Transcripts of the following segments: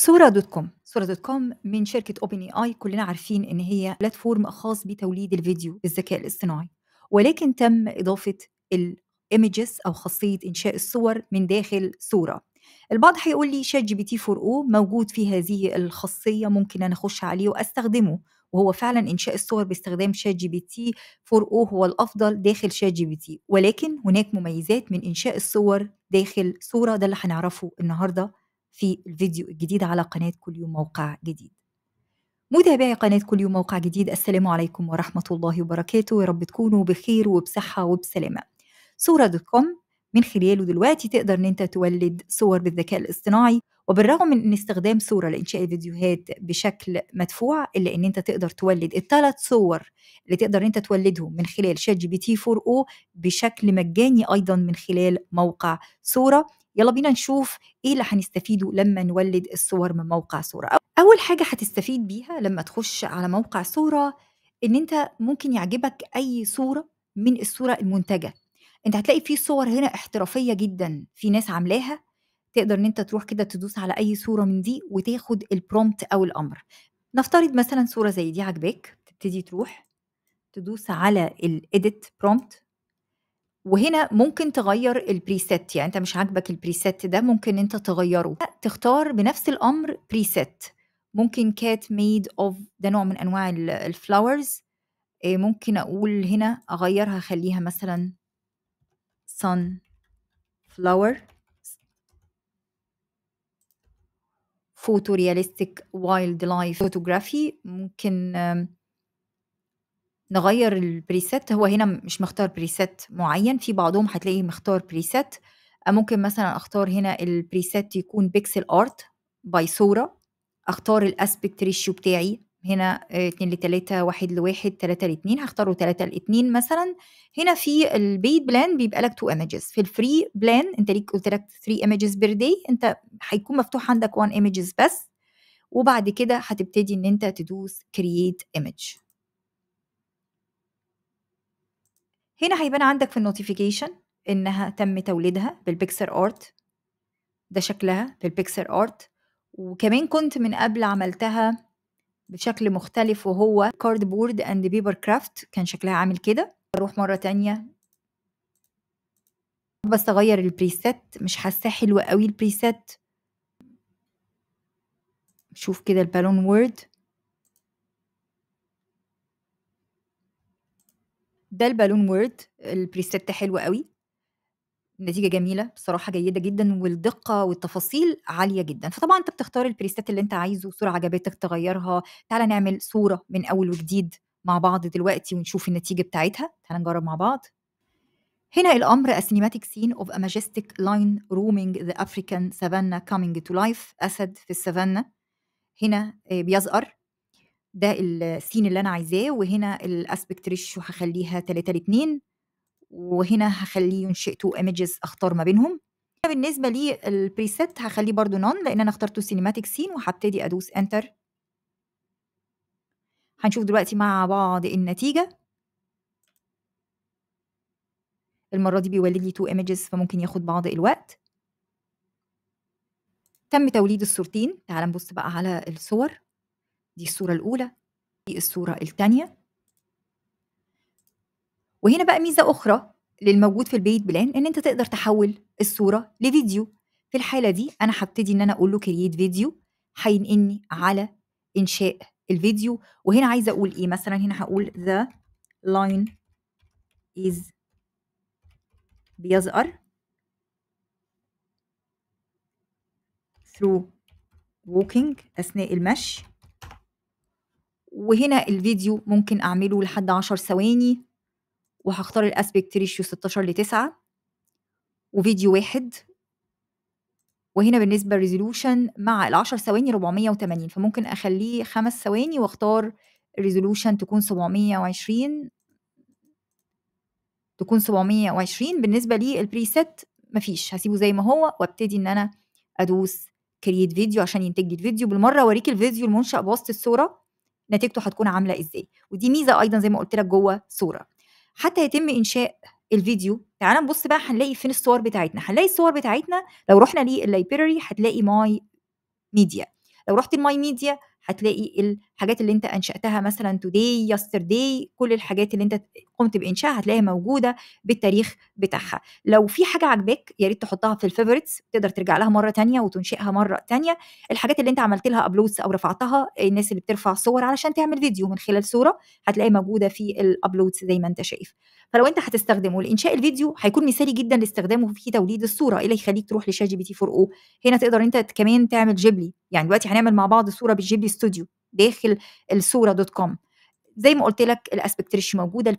Sora dot com. Sora dot com من شركة OpenAI كلنا عارفين إن هي platform خاص بتوليد الفيديو بالذكاء الاصطناعي. ولكن تم إضافة ال images أو خاصية إنشاء الصور من داخل Sora. البعض هيقول لي شات جي بي تي 4 أو موجود فيه هذه الخاصية ممكن أنا أخش عليه وأستخدمه. وهو فعلا إنشاء الصور باستخدام شات جي بي تي 4 أو هو الأفضل داخل ChatGPT ولكن هناك مميزات من إنشاء الصور داخل Sora ده اللي هنعرفه النهارده. في الفيديو الجديد على قناة كل يوم موقع جديد. متابعي قناة كل يوم موقع جديد السلام عليكم ورحمة الله وبركاته. يا رب تكونوا بخير وبصحة وبسلامة. Sora dot com من خلاله دلوقتي تقدر إن أنت تولد صور بالذكاء الاصطناعي وبالرغم من إن استخدام Sora لإنشاء الفيديوهات بشكل مدفوع إلا إن أنت تقدر تولد الثلاث صور اللي تقدر أنت تولدهم من خلال شات جي بي تي 4 أو بشكل مجاني أيضا من خلال موقع Sora. يلا بينا نشوف إيه اللي هنستفيده لما نولد الصور من موقع Sora. أول حاجة هتستفيد بيها لما تخش على موقع Sora إن أنت ممكن يعجبك أي صورة من الصورة المنتجة. أنت هتلاقي في صور هنا احترافية جدا في ناس عاملاها. تقدر إن أنت تروح كده تدوس على أي صورة من دي وتاخد ال prompt أو الأمر. نفترض مثلا صورة زي دي عجباك تبتدي تروح تدوس على ال edit prompt وهنا ممكن تغير ال preset يعني انت مش عاجبك ال preset ده ممكن انت تغيره. تختار بنفس الأمر preset ممكن cat made of ده نوع من أنواع ال flowers ممكن أقول هنا أغيرها أخليها مثلا sun flower. realistic wildlife photography ممكن نغير ال preset هو هنا مش مختار preset معين في بعضهم هتلاقيه مختار preset ممكن مثلا أختار هنا ال preset يكون pixel art by Sora أختار ال aspect ratio بتاعي هنا 2 ل 3 1 ل 1 3 ل 2 هختاره 3 ل 2 مثلا. هنا في ال paid plan بيبقى لك 2 images في ال free plan أنت ليك قلت لك 3 images per day أنت هيكون مفتوح عندك 1 images بس. وبعد كده هتبتدي إن أنت تدوس create image هنا هيبان عندك في ال notification إنها تم توليدها بال pixel art ده شكلها بال pixel art وكمان كنت من قبل عملتها بشكل مختلف وهو cardboard and paper craft كان شكلها عامل كده. أروح مرة تانية. بس اغير ال preset مش حاساه حلو قوي ال preset شوف كده ال balloon world ده ال balloon world ال preset حلو قوي. النتيجة جميلة بصراحة جيدة جدا والدقة والتفاصيل عالية جدا. فطبعا أنت بتختار ال preset اللي أنت عايزه صورة عجبتك تغيرها. تعالى نعمل صورة من أول وجديد مع بعض دلوقتي ونشوف النتيجة بتاعتها. تعالى نجرب مع بعض. هنا الأمر a cinematic scene of a majestic lion roaming the African savanna coming to life. أسد في السافانا. هنا بيزأر ده ال scene اللي أنا عايزاه وهنا ال aspect ratio هخليها 3 ل 2 وهنا هخليه ينشئ two images أختار ما بينهم. بالنسبة لي ال preset هخليه برضو none لأن أنا اخترته cinematic scene وهبتدي أدوس enter هنشوف دلوقتي مع بعض النتيجة. المرة دي بيولد لي two images فممكن ياخد بعض الوقت. تم توليد الصورتين. تعال نبص بقى على الصور. دي الصورة الأولى دي الصورة الثانية. وهنا بقى ميزة أخرى للموجود في ال paid plan إن أنت تقدر تحول الصورة لفيديو. في الحالة دي أنا هبتدي إن أنا أقول له create video هينقلني على إنشاء الفيديو. وهنا عايزة أقول إيه؟ مثلا هنا هقول the lion is بيزأر through walking أثناء المشي. وهنا الفيديو ممكن أعمله لحد 10 ثواني وهختار ال aspect ratio 16 ل 9 وفيديو واحد. وهنا بالنسبة لل resolution مع ال 10 ثواني 480 فممكن أخليه خمس ثواني وأختار ال resolution تكون 720 تكون 720 بالنسبة لي ال preset مفيش هسيبه زي ما هو وأبتدي إن أنا أدوس create video عشان ينتج لي الفيديو. بالمرة أوريك الفيديو المنشأ بواسطة الصورة. نتيجته هتكون عاملة إزاي. ودي ميزة أيضا زي ما قلت لك جوه Sora. حتى يتم إنشاء الفيديو. تعال نبص بقى هنلاقي فين الصور بتاعتنا. هنلاقي الصور بتاعتنا لو رحنا لل library هتلاقي my media لو رُحت ل My Media هتلاقي الحاجات اللي أنت أنشأتها مثلًا today yesterday كل الحاجات اللي أنت قُمت بإنشائها هتلاقيها موجودة بالتاريخ بتاعها. لو في حاجة عاجباك يا ريت تحطها في الfavorites تقدر ترجع لها مرة تانية وتنشئها مرة تانية. الحاجات اللي أنت عملت لها uploads أو رفعتها الناس اللي بترفع صور علشان تعمل فيديو من خلال صورة هتلاقيها موجودة في الuploads زي ما أنت شايف. فلو أنت هتستخدمه لإنشاء الفيديو هيكون مثالي جدًا لاستخدامه في توليد الصورة، إيه اللي يخلّيك تروح لChatGPT 4o هنا تقدر أنت ت كمان تعمل Ghibli يعني دلوقتي هنعمل مع بعض صورة بالGhibli Studio داخل الصورة.com زي ما قُلت لك الaspect ratio موجودة الب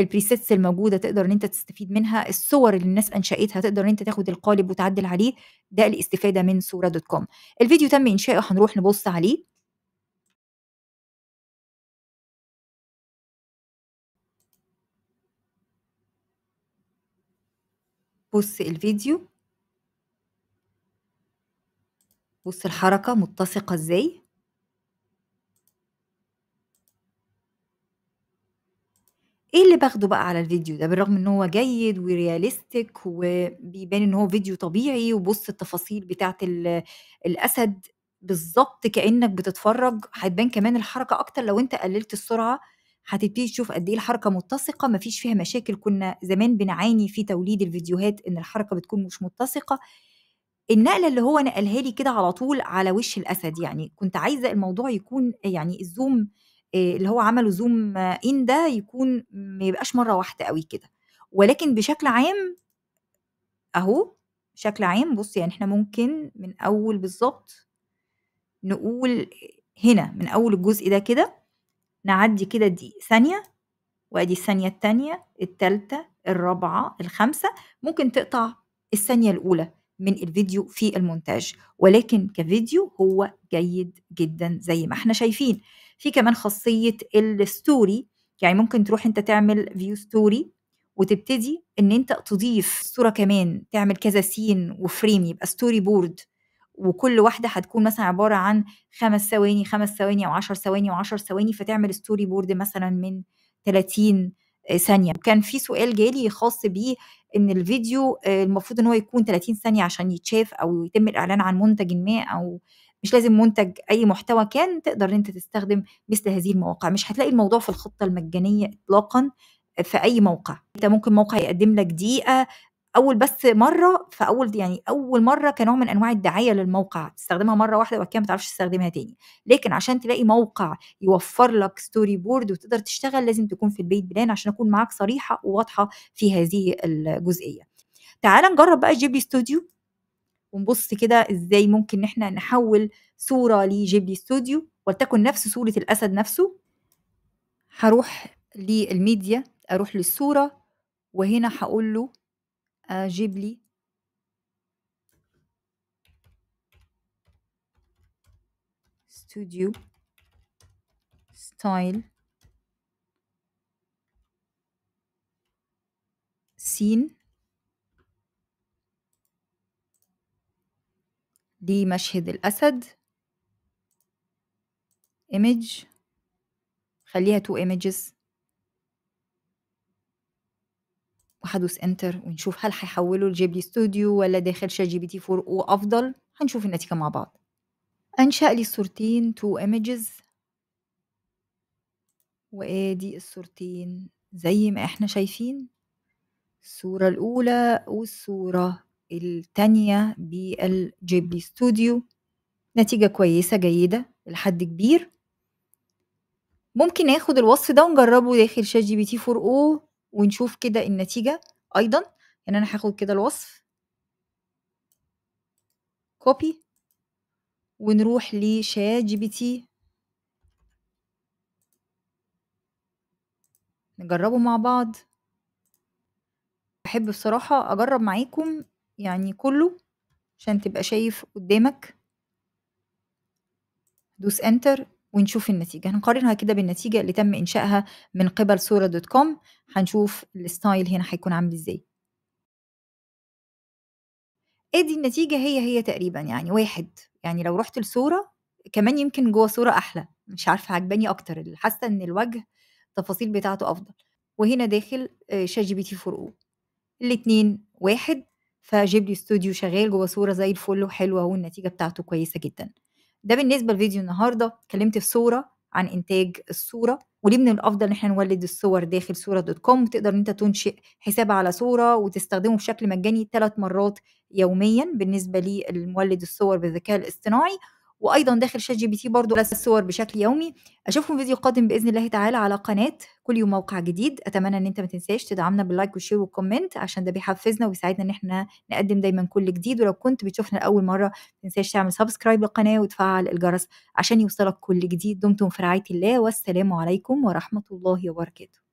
الpresets الموجودة تقدر إن أنت تستفيد منها، الصور اللي الناس أنشأتها تقدر إن أنت تاخد القالب وتعدل عليه، ده الاستفادة من صورة.com. الفيديو تم إنشاؤه هنروح نبُص عليه. بُص الفيديو. بُص الحركة متسقة إزاي. إيه اللي باخده بقى على الفيديو ده؟ بالرغم إن هو جيد وrealistic وبيبان إن هو فيديو طبيعي وبُص التفاصيل بتاعة ال الأسد بالضبط كإنك بتتفرج، هتبان كمان الحركة أكتر لو أنت قللت السرعة، هتبتدي تشوف قد إيه الحركة متسقة ما فيش فيها مشاكل كنا زمان بنعاني في توليد الفيديوهات إن الحركة بتكون مش متسقة. النقلة اللي هو نقلها لي كده على طول على وش الأسد، يعني كنت عايزة الموضوع يكون يعني آآ اللي هو عمله zoom in ده يكون ما يبقاش مرة واحدة أوي كده، ولكن بشكل عام أهو بشكل عام بُص يعني إحنا ممكن من أول بالضبط نقول هنا من أول الجزء ده كده، نعدّي كده دي ثانية وأدي الثانية التانية، التالتة، الرابعة، الخامسة، ممكن تقطع الثانية الأولى. من الفيديو في المونتاج، ولكن كفيديو هو جيد جدًا زي ما إحنا شايفين. في كمان خاصية الstory يعني ممكن تروح أنت تعمل view story وتبتدي إن أنت تضيف صورة كمان، تعمل كذا scene وframe يبقى storyboard وكل واحدة هتكون مثلًا عبارة عن 5 ثواني، 5 ثواني أو 10 ثواني و10 ثواني، فتعمل storyboard مثلًا من 30 آآ ثانية. وكان في سؤال جالي خاص بيه إن الفيديو آآ المفروض إن هو يكون 30 ثانية عشان يتشاف أو يتم الإعلان عن منتج ما أو مش لازم منتج أي محتوى كان، تقدر أنت تستخدم مثل هذه المواقع، مش هتلاقي الموضوع في الخطة المجانية إطلاقًا في أي موقع، أنت ممكن موقع يقدم لك دقيقة أول بس مرة في أول يعني أول مرة كنوع من أنواع الدعاية للموقع، تستخدمها مرة واحدة وبعد كده ما تعرفش تستخدمها تاني، لكن عشان تلاقي موقع يوفر لك storyboard وتقدر تشتغل لازم تكون في الpaid plan عشان أكون معاك صريحة وواضحة في هذه الجزئية. تعالَ نجرب بقى Ghibli Studio ونبُص كده إزاي ممكن إن إحنا نحوّل صورة لGhibli Studio ولتكن نفس صورة الأسد نفسه. هاروح للميديا، أروح للصورة وهنا هاقول له آه، جيبلي. studio style scene لمشهد الأسد. Image. خليها two images. وهادوس enter ونشوف هل هيحوّله ل Ghibli Studio والّا داخل ChatGPT 4o أفضل، هنشوف النتيجة مع بعض. أنشأ لي الصورتين 2 images. وآدي الصورتين زي ما إحنا شايفين، الصورة الأولى والصورة التانية بالGhibli Studio. نتيجة كويسة جيدة إلى حد كبير. ممكن آخد الوصف ده ونجربه داخل ChatGPT 4o ونشوف كده النتيجة أيضًا، يعني أنا هاخد كده الوصف. copy ونروح لChatGPT. نجربه مع بعض. باحب بصراحة أجرب معاكم يعني كله عشان تبقى شايف قدامك. دوس enter ونشوف النتيجة، هنقارنها كده بالنتيجة اللي تم إنشائها من قبل صورة.com هنشوف الstyle هنا هيكون عامل إزاي. آدي النتيجة هي، هي تقريبًا يعني واحد، يعني لو رُحت لصورة كمان يمكن جوّه صورة أحلى، مش عارفة عاجباني أكتر، ال حاسة إن الوجه التفاصيل بتاعته أفضل، وهنا داخل آآ ChatGPT 4o الاتنين واحد، فGhibli Studio شغال جوّه صورة زي الفل وحلو أهو. النتيجة بتاعته كويسة جدًا. ده بالنسبة لفيديو النهاردة، اتكلمت في Sora عن إنتاج الصورة، وليه من الأفضل إن إحنا نولِّد الصور داخل Sora dot com، وتقدر إن أنت تنشئ حساب على Sora وتستخدمه بشكل مجاني 3 مرات يوميًا بالنسبة للمولِّد الصور بالذكاء الاصطناعي، وأيضًا داخل ChatGPT برضه الصور بشكل يومي. أشوفكم في فيديو قادم بإذن الله تعالى على قناة كل يوم موقع جديد، أتمنى إن أنت ما تنساش تدعمنا بال like وال share وال comment عشان ده بيحفزنا ويساعدنا إن إحنا نقدم دايمًا كل جديد، ولو كنت بتشوفنا لأول مرة ما تنساش تعمل سبسكرايب للقناة وتفعّل الجرس عشان يوصلك كل جديد، دمتم في رعاية الله والسلام عليكم ورحمة الله وبركاته.